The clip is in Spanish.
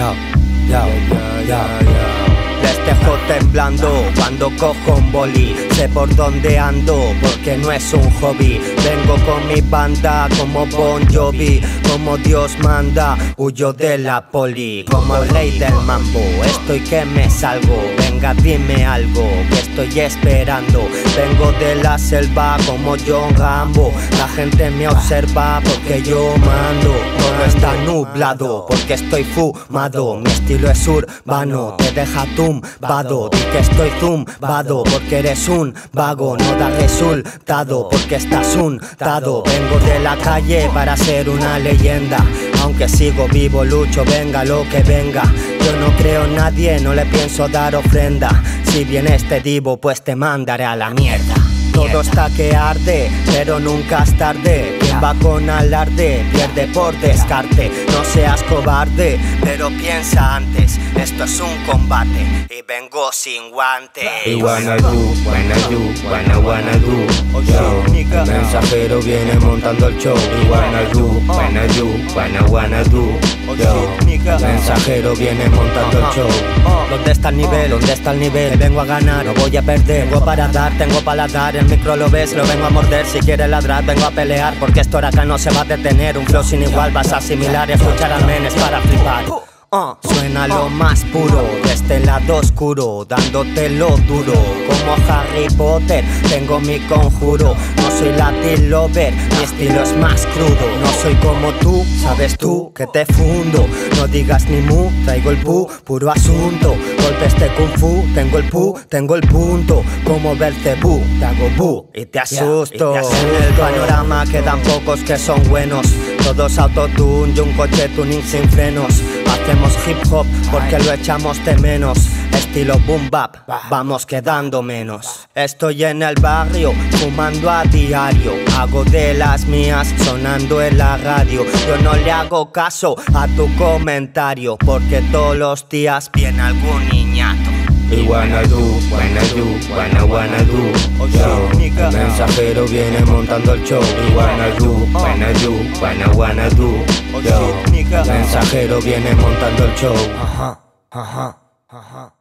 yo, yo, yo, yo. yo. Cuando cojo un boli. Sé por dónde ando, porque no es un hobby. Vengo con mi banda como Bon Jovi, como Dios manda. Huyo de la poli, como el rey del mambo. Estoy que me salgo, venga dime algo, que estoy esperando. Vengo de la selva como John Rambo. La gente me observa porque yo mando. Todo está nublado porque estoy fumado. Mi estilo es urbano, te deja tumbado. Di que estoy zumbado porque eres un vago. No da resultado porque estás untado. Vengo de la calle para ser una leyenda. Aunque sigo vivo, lucho, venga lo que venga. Yo no creo en nadie, no le pienso dar ofrenda. Si viene este divo, pues te mandaré a la mierda. Todo está que arde, pero nunca es tarde. Va con alarde, pierde por descarte. No seas cobarde, pero piensa antes. Esto es un combate y vengo sin guantes. Y wanna do, wanna do, wanna wanna do. Yo, el mensajero viene montando el show. Y wanna do, wanna do, wanna wanna do. Yo, el mensajero viene montando el show. ¿Dónde está el nivel? ¿Dónde está el nivel? Vengo a ganar, no voy a perder. Tengo para dar, tengo para dar. El micro lo ves, lo vengo a morder. Si quieres ladrar, vengo a pelear. Porque esto acá no se va a detener. Un flow sin igual vas a asimilar y escuchar al menes para flipar. Uh, suena lo más puro, de este lado oscuro, dándote lo duro. Como Harry Potter, tengo mi conjuro. No soy Latin lover, mi estilo es más crudo. No soy como tú, sabes tú que te fundo. No digas ni mu, traigo el pu, puro asunto. Golpes de kung fu, tengo el pu, tengo el punto. Como verte bu, te hago bu y te asusto. En el panorama quedan pocos que son buenos. Todos autotune y un coche tuning sin frenos. Hacemos hip hop porque lo echamos de menos. Estilo boom bap, vamos quedando menos. Estoy en el barrio, fumando a diario. Hago de las mías, sonando en la radio. Yo no le hago caso a tu comentario, porque todos los días viene algún niñato. Y wanna do, wanna do, wanna wanna do. Yo, el mensajero viene montando el show. Y wanna do, wanna do, wanna wanna do. Yo, el mensajero viene montando el show. Ajá, ajá, ajá.